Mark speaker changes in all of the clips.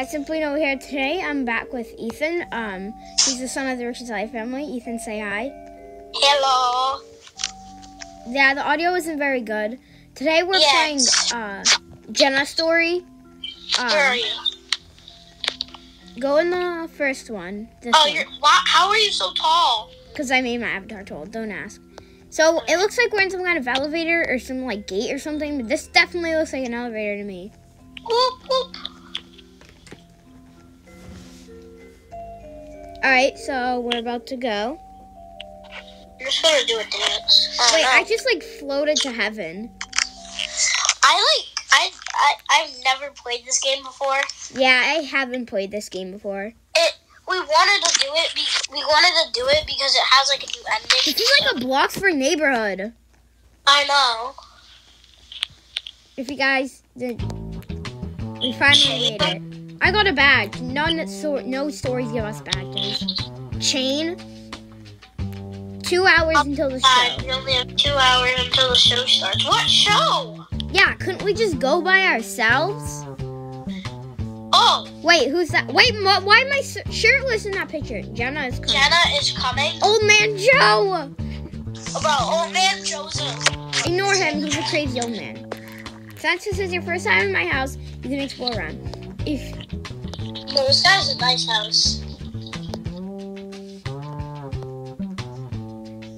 Speaker 1: I SimplyNoah here today. I'm back with Ethan. Um, he's the son of the Richards Life family. Ethan, say hi.
Speaker 2: Hello.
Speaker 1: Yeah, the audio isn't very good. Today we're
Speaker 2: Yes.
Speaker 1: playing uh, Jenna story.
Speaker 2: Where are
Speaker 1: Um,
Speaker 2: you?
Speaker 1: go in the first one.
Speaker 2: Oh,
Speaker 1: one.
Speaker 2: you're. Wow, how are you so tall?
Speaker 1: Because I made my avatar tall. Don't ask. So it looks like we're in some kind of elevator or some like gate or something. But this definitely looks like an elevator to me.
Speaker 2: Whoop whoop.
Speaker 1: All right, so we're about to go.
Speaker 2: I'm just gonna do a dance.
Speaker 1: Wait,
Speaker 2: no.
Speaker 1: I just like floated to heaven.
Speaker 2: I like. I. I. I've never played this game before.
Speaker 1: Yeah, I haven't played this game before.
Speaker 2: It. We wanted to do it. Be, we wanted to do it because it has like a new ending.
Speaker 1: This is like a Bloxburg neighborhood.
Speaker 2: I know.
Speaker 1: If you guys did, we finally made it. I got a badge. None so no stories give us badges. Chain. Two hours until the
Speaker 2: Uh,
Speaker 1: show.
Speaker 2: we only have two hours until the show starts. What show?
Speaker 1: Yeah, couldn't we just go by ourselves?
Speaker 2: Oh,
Speaker 1: Wait, who's that? Wait, wh- why am I shirtless in that picture? Jenna is coming.
Speaker 2: Jenna is coming.
Speaker 1: Old man Joe.
Speaker 2: About old man Joseph.
Speaker 1: Ignore him. He's a crazy old man. Since this is your first time in my house, you can explore around. If
Speaker 2: No, this guy's a nice house.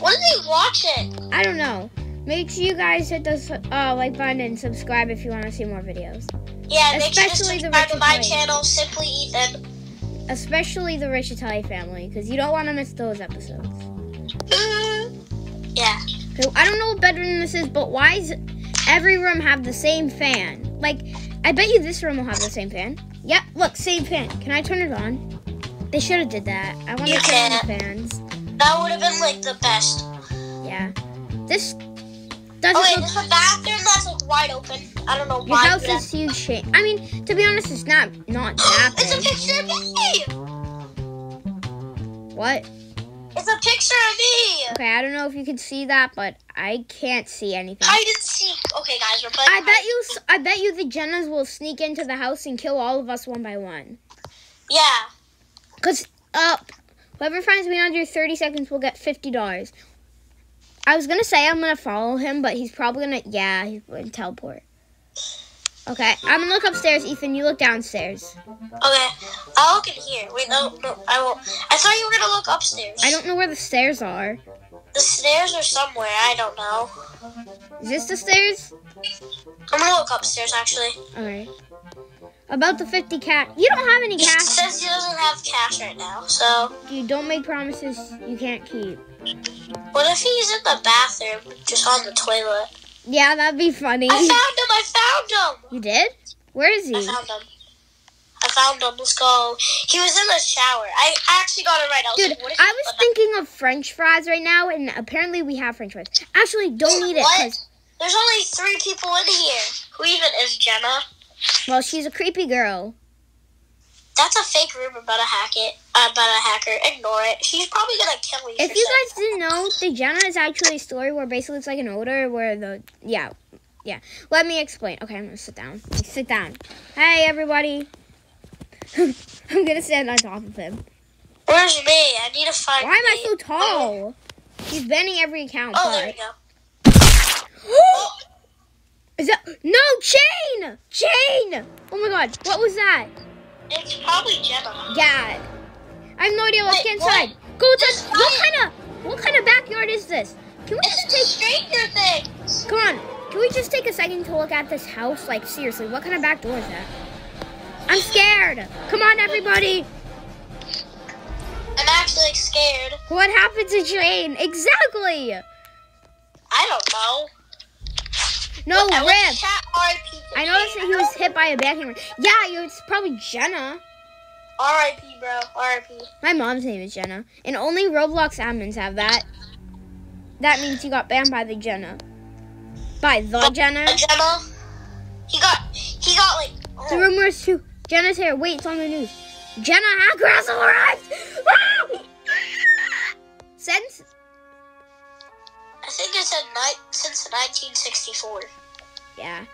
Speaker 2: What are they watching?
Speaker 1: I don't know. Make sure you guys hit the uh, like button and subscribe if you want to see more videos.
Speaker 2: Yeah, make sure to
Speaker 1: Especially the
Speaker 2: subscribe to my
Speaker 1: Blake.
Speaker 2: channel, Simply Ethan.
Speaker 1: Especially the Rich Italian family, because you don't want to miss those episodes.
Speaker 2: Yeah.
Speaker 1: So, I don't know what bedroom this is, but why does every room have the same fan? Like, I bet you this room will have the same fan. Yep, look, same fan. Can I turn it on? They should have did that. I want to turn on the fans.
Speaker 2: That would have been like the best.
Speaker 1: Yeah. This doesn't Oh
Speaker 2: wait,
Speaker 1: look
Speaker 2: there's a bathroom that's like wide open. I don't know
Speaker 1: Your
Speaker 2: why.
Speaker 1: house is huge shape. I mean, to be honest, it's not not that
Speaker 2: It's a picture of me.
Speaker 1: What?
Speaker 2: It's a picture of me.
Speaker 1: Okay, I don't know if you can see that, but I can't see anything.
Speaker 2: I didn't see. Okay, guys, we're playing.
Speaker 1: I bet you. I bet you the Jennas will sneak into the house and kill all of us one by one.
Speaker 2: Yeah.
Speaker 1: Cause uh, whoever finds me under thirty seconds will get fifty dollars. I was gonna say I'm gonna follow him, but he's probably gonna. Yeah, he's gonna teleport. Okay, I'm gonna look upstairs. Ethan, you look downstairs.
Speaker 2: Okay. I'll look in here. Wait, no, no, I won't. I thought you were gonna look upstairs.
Speaker 1: I don't know where the stairs are.
Speaker 2: The stairs are somewhere. I don't know.
Speaker 1: Is this the stairs?
Speaker 2: I'm gonna look upstairs actually.
Speaker 1: Alright. About the 50 cat. You don't have any cash.
Speaker 2: He says he doesn't have cash right now. So
Speaker 1: You don't make promises you can't keep.
Speaker 2: what if he's in the bathroom, just on the toilet?
Speaker 1: Yeah, that'd be funny.
Speaker 2: I found him. I found him.
Speaker 1: You did? Where is he?
Speaker 2: I found him. I found him. Let's go. He was in the shower. I actually got it right. I was
Speaker 1: Dude,
Speaker 2: like,
Speaker 1: I was thinking of French fries right now, and apparently we have French fries. Actually, don't eat it,
Speaker 2: What? There's only three people in here. Who even is Jenna?
Speaker 1: well, she's a creepy girl.
Speaker 2: That's a fake rumor about a hack it, uh, about a hacker. Ignore it. She's probably gonna kill me.
Speaker 1: If you guys didn't know, the Jenna is actually a story where basically it's like an order where the, yeah, yeah. Let me explain. Okay, I'm gonna sit down. Sit down. Hey, everybody. I'm gonna stand on top of him.
Speaker 2: Where's me? I need to find.
Speaker 1: Why am I so tall? He's banning every account.
Speaker 2: Oh, there we go.
Speaker 1: Is that no chain? Chain! Oh my god, what was that?
Speaker 2: It's probably Jenna.
Speaker 1: Yeah. I have no idea. Let's
Speaker 2: Wait,
Speaker 1: inside. Go
Speaker 2: This
Speaker 1: inside. What kind of what kind of backyard is this? Can we just
Speaker 2: It's
Speaker 1: take
Speaker 2: Stranger Things.
Speaker 1: come on? Can we just take a second to look at this house? Like seriously, what kind of back door is that? I'm scared. Come on, everybody.
Speaker 2: I'm actually scared.
Speaker 1: What happened to Jane? Exactly.
Speaker 2: I don't know.
Speaker 1: No,
Speaker 2: chat
Speaker 1: I noticed that he was hit by a backhand. Yeah, it's probably Jenna.
Speaker 2: RIP, bro. RIP.
Speaker 1: My mom's name is Jenna, and only Roblox admins have that. That means he got banned by the Jenna. By the Jenna.
Speaker 2: Uh, Jenna. He got. He got like.
Speaker 1: The
Speaker 2: Oh,
Speaker 1: rumor is true. Jenna's here. Wait, it's on the news. Jenna Hacker has arrived. Since
Speaker 2: I think it said ni- since 1964.
Speaker 1: yeah,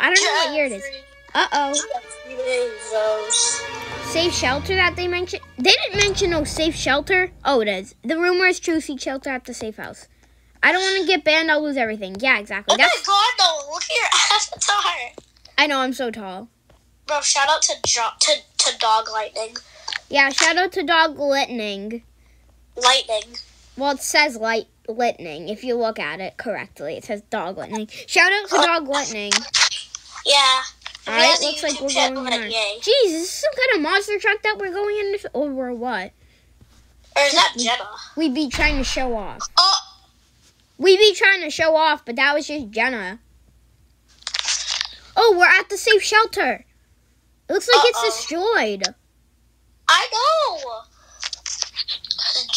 Speaker 1: I don't know what year it is. Uh oh. Safe shelter that they mentioned. They didn't mention no safe shelter. Oh, it is. The rumor is true. Seek shelter at the safe house. I don't want to get banned. I'll lose everything. Yeah, exactly.
Speaker 2: Oh my
Speaker 1: That's.
Speaker 2: god, no! Look at your avatar.
Speaker 1: I know. I'm so tall.
Speaker 2: Bro, shout out to jo- to to Dog Lightning.
Speaker 1: Yeah. Shout out to Dog Lightning.
Speaker 2: Lightning.
Speaker 1: Well, it says light lightning. If you look at it correctly, it says Dog Lightning. Shout out to Dog oh. Lightning.
Speaker 2: Yeah.
Speaker 1: All
Speaker 2: He
Speaker 1: right.
Speaker 2: has a
Speaker 1: Looks like we're going on. Jeez, is this some kind of monster truck that we're going in, or what?
Speaker 2: Or is that Jenna?
Speaker 1: We be trying to show off.
Speaker 2: Oh,
Speaker 1: We'd be trying to show off, but that was just Jenna. Oh, we're at the safe shelter. It looks like it's
Speaker 2: Uh-oh.
Speaker 1: destroyed.
Speaker 2: I know.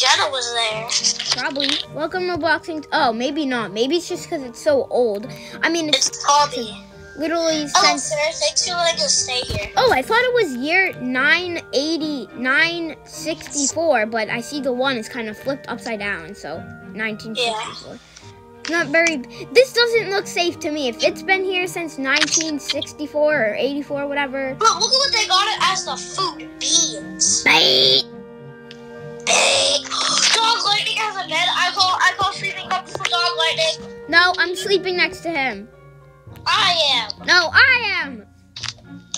Speaker 2: Jenna was there.
Speaker 1: Probably. Welcome to Boxing. Oh, maybe not. Maybe it's just because it's so old. I mean, it's
Speaker 2: It's Tommy.
Speaker 1: literally
Speaker 2: Oh,
Speaker 1: since.
Speaker 2: sir, thanks for letting us stay here.
Speaker 1: Oh, I thought it was year 980, 964, but I see the one is kind of flipped upside down, so 1964. Yeah. Not very. This doesn't look safe to me. If it's been here since 1964 or 84, whatever.
Speaker 2: But look at what they got it as the food. Beans.
Speaker 1: Bait! No, I'm sleeping next to him.
Speaker 2: I am.
Speaker 1: No, I am.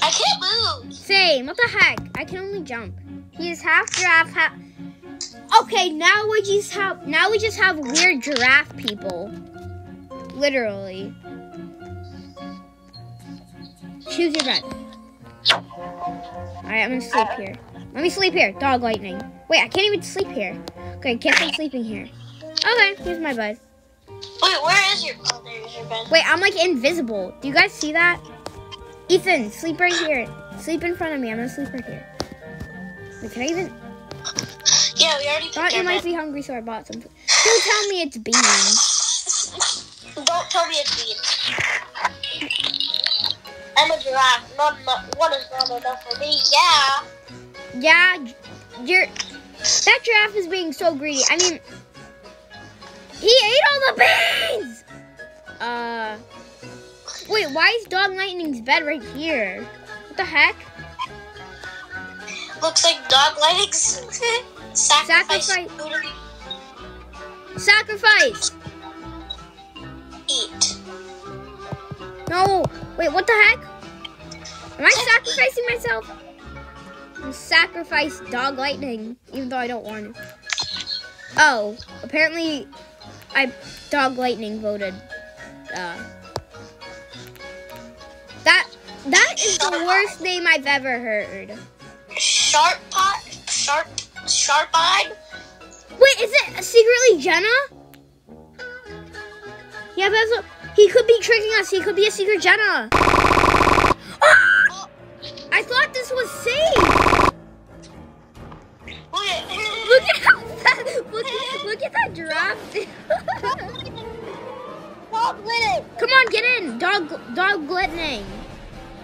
Speaker 2: I can't move.
Speaker 1: Same. What the heck? I can only jump. He is half giraffe, half. Okay, now we just have now we just have weird giraffe people. Literally. Choose your bed. Alright, I'm gonna sleep here. Let me sleep here. Dog lightning. Wait, I can't even sleep here. Okay, guess I'm sleeping here. Okay, here's my bed.
Speaker 2: Wait, where is your? Oh, there's your bed.
Speaker 1: Wait, I'm like invisible. Do you guys see that? Ethan, sleep right here. Sleep in front of me. I'm gonna sleep right here. Wait, can I even?
Speaker 2: Yeah, we already
Speaker 1: Thought you might
Speaker 2: bed.
Speaker 1: be hungry, so I bought some. Don't tell me it's beans.
Speaker 2: Don't tell me it's beans. I'm a giraffe. Not. What is not enough for me? Yeah.
Speaker 1: Yeah, you're. That giraffe is being so greedy. I mean, he ate all the beans. Uh. Wait, why is Dog Lightning's bed right here? What the heck?
Speaker 2: Looks like dog lightning's sacrifice.
Speaker 1: Sacrifice. Sacrifice.
Speaker 2: Eat.
Speaker 1: No. Wait, what the heck? Am I sacrificing myself? I'm sacrifice dog lightning, even though I don't want to. Oh, apparently, I dog lightning voted. Uh, that that is the worst name I've ever heard.
Speaker 2: Sharp pot. Sharp. Sharp eyed.
Speaker 1: Wait, is it secretly Jenna? Yeah, what- he could be tricking us. He could be a secret Jenna.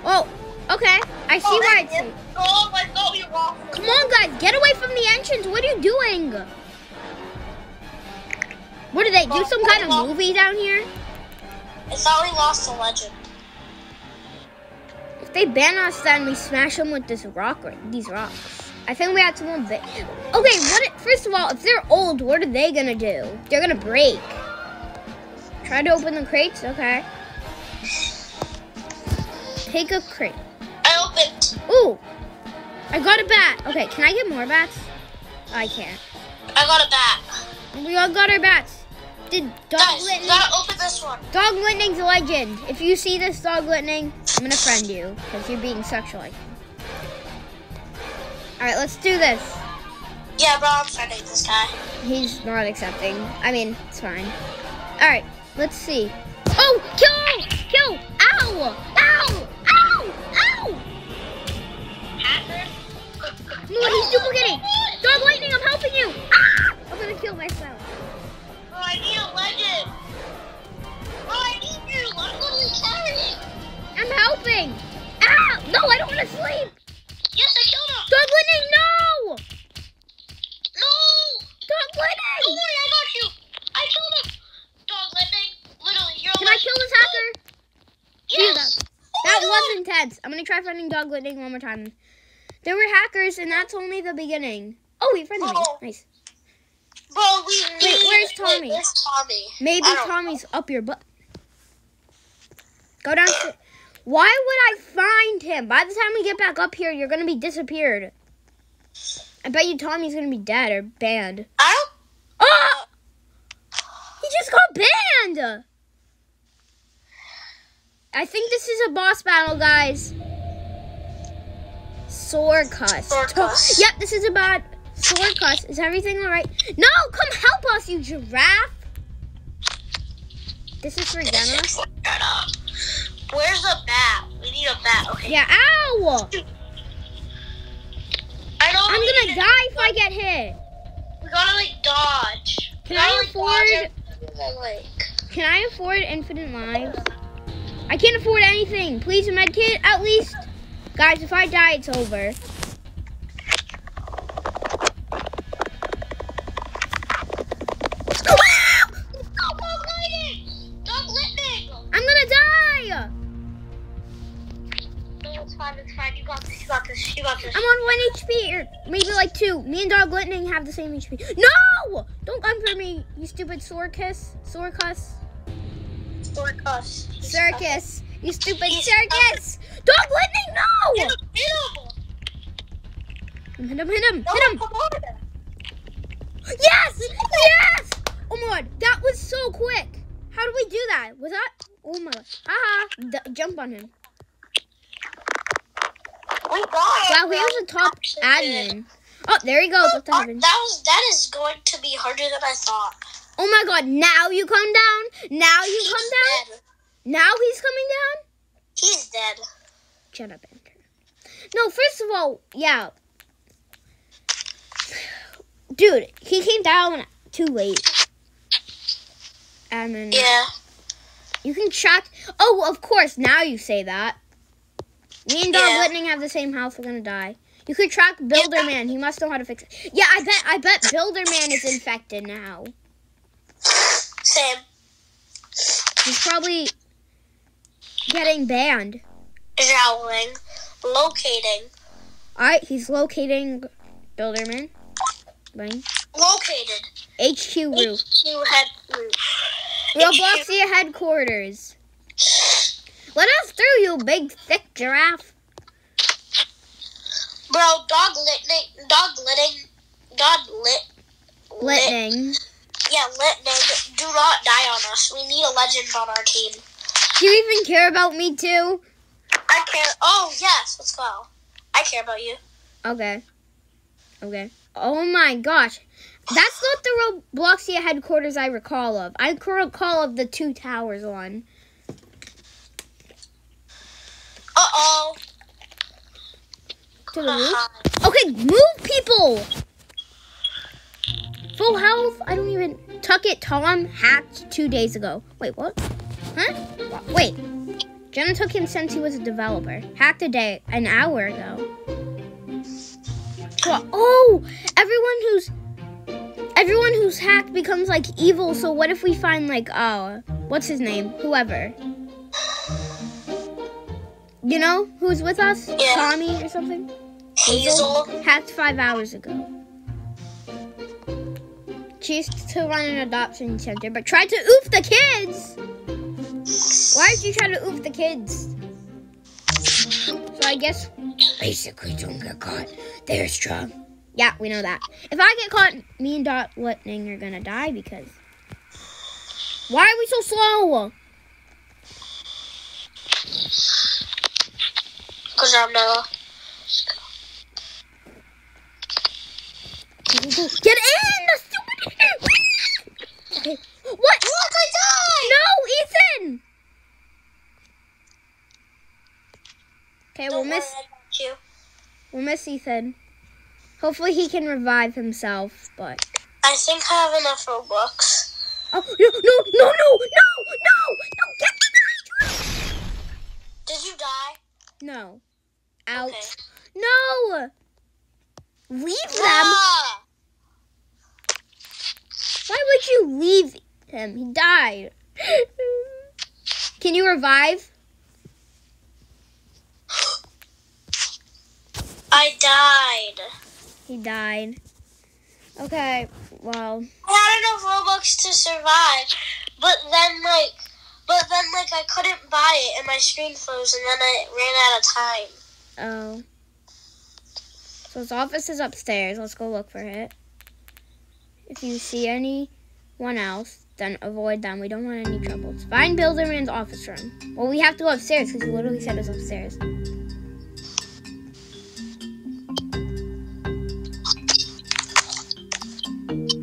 Speaker 1: Oh, okay. I see oh, why it's.
Speaker 2: Oh my god, we lost.
Speaker 1: Come on, guys, get away from the entrance. What are you doing? What do they do? Oh, some kind of movie down here?
Speaker 2: I thought we lost the legend.
Speaker 1: If they ban us, then we smash them with this rock. Or these rocks. I think we have to move it. Okay, what? First of all, if they're old, what are they gonna do? They're gonna break. Try to open the crates. Okay. Take a crate.
Speaker 2: I opened.
Speaker 1: Ooh, I got a bat. Okay, can I get more bats? I can't.
Speaker 2: I got a bat.
Speaker 1: We all got our bats. Did Dog
Speaker 2: Guys, you
Speaker 1: Litning?
Speaker 2: gotta open this one.
Speaker 1: Dog Litning's a legend. If you see this Dog lightning, I'm gonna friend you because you're being sexualized. All right, let's do this.
Speaker 2: Yeah, bro, I'm friending this guy.
Speaker 1: He's not accepting. I mean, it's fine. All right, let's see. Oh, kill! Kill! Ow! No, he's duplicating. Dog Lightning, I'm helping you. Ah! I'm gonna kill myself.
Speaker 2: Oh, I need a legend. Oh, I need you. I'm literally carrying.
Speaker 1: I'm helping. Ah! No, I don't want to sleep.
Speaker 2: Yes, I killed him.
Speaker 1: Dog Lightning, no!
Speaker 2: No.
Speaker 1: Dog Lightning!
Speaker 2: Don't worry, I got you. I killed him. Dog lightning. Literally, you're
Speaker 1: Can I kill this hacker?
Speaker 2: Yes.
Speaker 1: That
Speaker 2: Oh my
Speaker 1: was intense. I'm gonna try finding dog Litning one more time. There were hackers, and that's only the beginning. Oh, we friended me.
Speaker 2: Oh.
Speaker 1: Nice.
Speaker 2: Bro, we
Speaker 1: Wait,
Speaker 2: need-
Speaker 1: where's Tommy?
Speaker 2: where's Tommy?
Speaker 1: Maybe Tommy's up your butt. Go down. Why would I find him? By the time we get back up here, you're gonna be disappeared. I bet you Tommy's gonna be dead or banned.
Speaker 2: I don't.
Speaker 1: Oh! He just got banned! I think this is a boss battle, guys. Sword cuss.
Speaker 2: Sword
Speaker 1: To-
Speaker 2: cuss.
Speaker 1: Yep, this is about sword cuss. Is everything alright? No, come help us, you giraffe! This is for Jenna.
Speaker 2: Where's the bat? We need a bat. Okay.
Speaker 1: Yeah, ow!
Speaker 2: I know.
Speaker 1: I'm gonna die if I get hit.
Speaker 2: We gotta like dodge.
Speaker 1: Can I afford-
Speaker 2: dodge and like.
Speaker 1: Can I afford infinite lives? I can't afford anything. Please, a med kit, at least. Guys, if I die, it's over.
Speaker 2: Stop lightning! Stop lightning!
Speaker 1: I'm on one HP, or maybe like two. Me and Dog Lightning have the same HP. No! Don't come for me, you stupid. Sword cuss.
Speaker 2: Circus.
Speaker 1: Circus. You stupid circus! Dog Lightning, no!
Speaker 2: Hit him! Hit him!
Speaker 1: Hit him, hit him, hit him! Yes! Yes! Oh my god, that was so quick. How do we do that? Was that? Oh my god. Haha. D- jump on him.
Speaker 2: We got.
Speaker 1: Wow, he was a top admin. Oh, there he goes. What's
Speaker 2: That was that is going to be harder than I thought.
Speaker 1: Oh my god, now you come down? Now you come down?
Speaker 2: Dead.
Speaker 1: Now he's coming down?
Speaker 2: He's dead.
Speaker 1: Up, Enter. No, first of all, yeah. Dude, he came down too late. And then
Speaker 2: Yeah.
Speaker 1: you can track. Oh, of course, now you say that. Me and Dog
Speaker 2: Yeah.
Speaker 1: Lightning have the same house. We're gonna die. You could track Builderman. He must know how to fix it. Yeah, I bet. I bet Builderman is infected now.
Speaker 2: Same.
Speaker 1: He's probably getting banned.
Speaker 2: Growling. Locating.
Speaker 1: All right, he's locating Builderman. Bang.
Speaker 2: Located.
Speaker 1: HQ roof.
Speaker 2: HQ head roof.
Speaker 1: Robloxia headquarters. Let us through, you big thick giraffe.
Speaker 2: Bro, dog lit dog litting dog lit lit
Speaker 1: Lightning.
Speaker 2: yeah, litning. Do not die on us. We need a legend on our team.
Speaker 1: Do you even care about me too?
Speaker 2: Care oh yes, let's go. I care about you.
Speaker 1: Okay. Okay. Oh my gosh. That's not the Robloxia headquarters I recall of. I recall of the two towers one.
Speaker 2: Uh oh.
Speaker 1: To the roof? Okay, move people! Full health? I don't even. Tuck it, Tom hacked two days ago. Wait, what? Huh? Wait. Jenna took him since he was a developer. Hacked a day, an hour ago. Oh! Everyone who's. Everyone who's hacked becomes like evil, so what if we find like, oh, what's his name? Whoever. You know who's with us?
Speaker 2: Yeah.
Speaker 1: Tommy or something?
Speaker 2: Hazel.
Speaker 1: Hacked five hours ago. She used to run an adoption center, but tried to oof the kids. Why did you try to oof the kids? So I guess basically don't get caught. They're strong. Yeah, we know that. If I get caught, me and Dog Lightning are gonna die because. Why are we so slow?
Speaker 2: Because I'm Noah.
Speaker 1: Get in, the stupid. okay. What?
Speaker 2: Oh Look, I died!
Speaker 1: No, Ethan. Okay, we'll
Speaker 2: Don't
Speaker 1: miss.
Speaker 2: I got you.
Speaker 1: We'll miss Ethan. Hopefully he can revive himself, but
Speaker 2: I think I have enough Robux.
Speaker 1: oh no no no no no no no get the
Speaker 2: Did you die?
Speaker 1: No. Ouch.
Speaker 2: Okay.
Speaker 1: No. Leave them.
Speaker 2: Ah!
Speaker 1: Why would you leave him? He died. Can you revive?
Speaker 2: I died.
Speaker 1: He died. Okay, well,
Speaker 2: I had enough Robux to survive, but then like, but then like I couldn't buy it and my screen froze and then I ran out of time.
Speaker 1: oh. So his office is upstairs. Let's go look for it. If you see anyone else, then avoid them. We don't want any troubles. Find Builderman's office room. Well, we have to go upstairs because he literally said it's upstairs.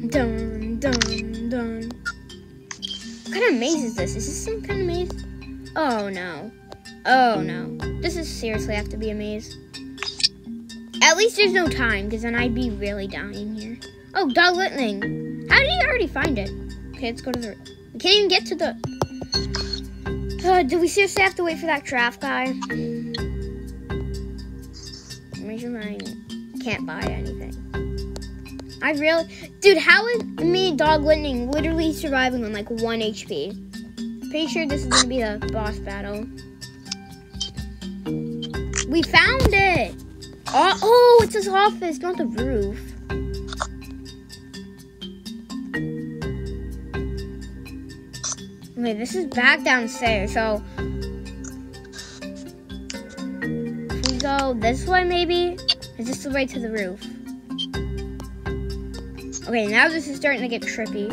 Speaker 1: Dun, dun, dun. What kind of maze is this? Is this some kind of maze? Oh no. Oh no. This is seriously have to be a maze. At least there's no time, because then I'd be really dying here. Oh, dog lightning. How did you already find it? Okay, let's go to the. We can't even get to the. Uh, do we seriously have to wait for that giraffe guy? Major mine can't buy anything. I really, dude, how is me dog lightning literally surviving on like one HP? Pretty sure this is gonna be a boss battle. We found it. Oh, oh, it's his office, not the roof. Okay, this is back downstairs, so if we go this way maybe? Is this the way to the roof? Okay, now this is starting to get trippy.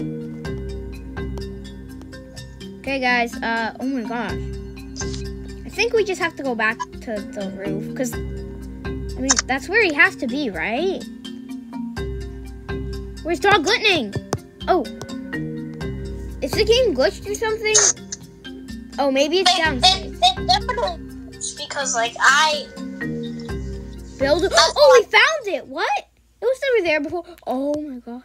Speaker 1: Okay guys, uh oh my gosh. I think we just have to go back to the roof, because I mean that's where he has to be, right? Where's Dog Lightning? Oh. Is the game glitched or something? Oh, maybe it's
Speaker 2: It,
Speaker 1: downstairs.
Speaker 2: it, it definitely it's because like I
Speaker 1: Build. Oh, we found it. What? It was never there before. Oh my god.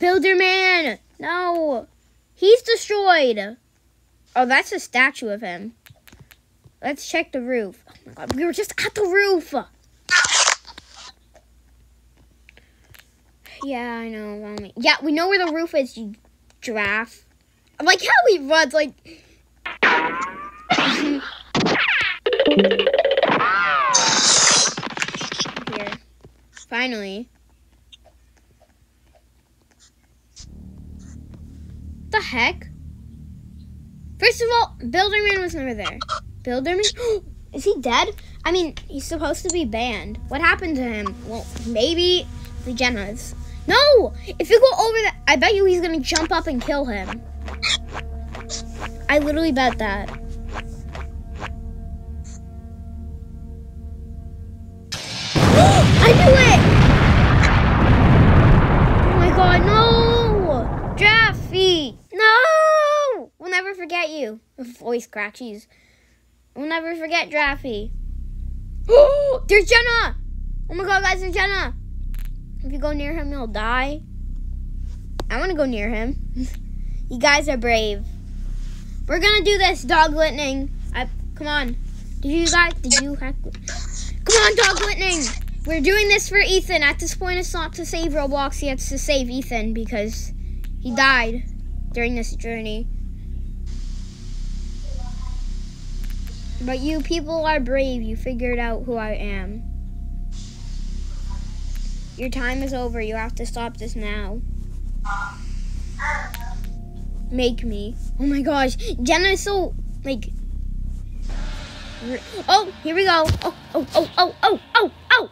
Speaker 1: Builderman. No. He's destroyed. Oh, that's a statue of him. Let's check the roof. Oh my god. We were just at the roof. Yeah, I know. Yeah, we know where the roof is, you giraffe. I like how he runs like. Here. Finally. The heck? First of all, Builderman was never there. Builderman? Is he dead? I mean, he's supposed to be banned. What happened to him? Well, maybe the Jennas. No! If you go over that, I bet you he's gonna jump up and kill him. I literally bet that. I knew it! Oh my god, no! Jaffy! No! We'll never forget you. Voice scratches. We'll never forget Jaffy. Oh, there's Jenna! Oh my god, guys, there's Jenna! If you go near him, he'll die. I want to go near him. you guys are brave. We're gonna do this, dog lightning. I, come on. Did you guys, did you? Come on, dog lightning. We're doing this for Ethan. At this point, it's not to save Roblox. He has to save Ethan because he died during this journey. But you people are brave. You figured out who I am. Your time is over. You have to stop this now. Make me. Oh my gosh. Jenna is so, like. Oh, here we go. Oh, oh, oh, oh, oh, oh, oh.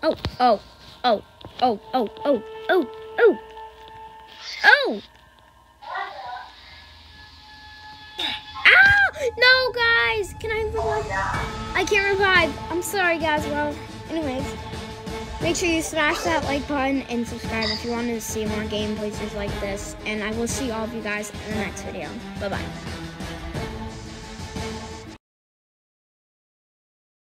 Speaker 1: Oh, oh, oh, oh, oh, oh, oh, oh. Oh. Ow! No, guys. Can I revive? I can't revive. I'm sorry, guys. Well, anyways. Make sure you smash that like button and subscribe if you want to see more gameplays like this. And I will see all of you guys in the next video. Bye bye.